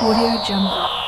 Audio Jungle.